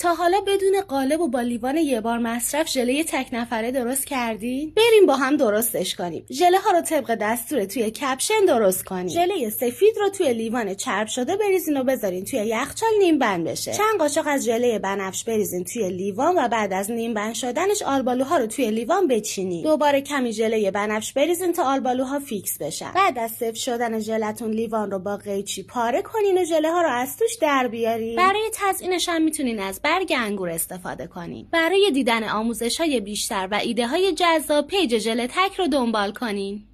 تا حالا بدون قالب و با لیوان یه بار مصرف ژله تک نفره درست کردین بریم با هم درستش کنیم. ژله ها رو طبق دستور توی caption درست کنیم. ژله سفید رو توی لیوان چرب شده بریزین و بذارین توی یخچال نیم بند بشه. چند قاشق از ژله بنفش بریزین توی لیوان و بعد از نیم بند شدنش آلبالوها رو توی لیوان بچینین. دوباره کمی ژله بنفش بریزین تا آلبالوها fix بشن. بعد از سفت شدن ژلتون لیوان رو با قیچی پاره کنین و ژله ها رو از توش در بیارین. برای تزیینش هم می‌تونین از برگ انگور استفاده کنین برای دیدن آموزش های بیشتر و ایده های جذاب page ژله تک رو دنبال کنین.